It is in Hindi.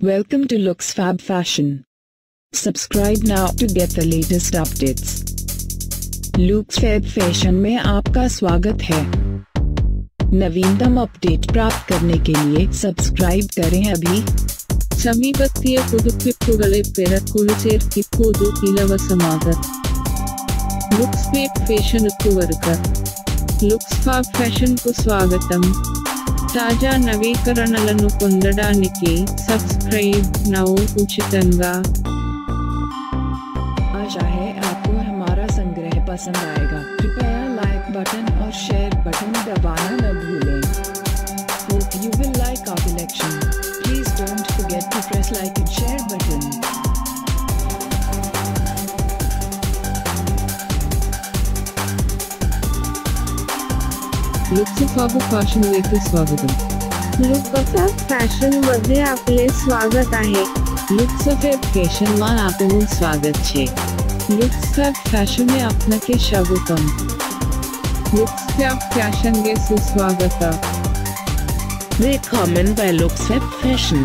Welcome to Looks Fab Fashion. Subscribe now to get the latest updates. Looks Fab Fashion में आपका स्वागत है नवीनतम अपडेट प्राप्त करने के लिए सब्सक्राइब करें अभी சமீபத்திய लुक्स फ़ैशन को स्वागतम తాజా నవీకరణలను పొందడానికి సబ్స్క్రైబ్ నౌ ఉచితంగా आशा है आपको हमारा संग्रह पसंद आएगा कृपया लाइक बटन और शेयर बटन दबाना न भूलें Hope you will like our collection. Please don't forget to press like and share button. फॅशनमध्ये आपले स्वागत आहे લુક્સફેબ ફેશનમાં આપનું સ્વાગત છે લુક્સફેબ ફેશને આપનકે સ્વાગતમ લુક્સફેબ ફેશન ગે સુસ્વાગત Willkommen bei Luxweb Fashion.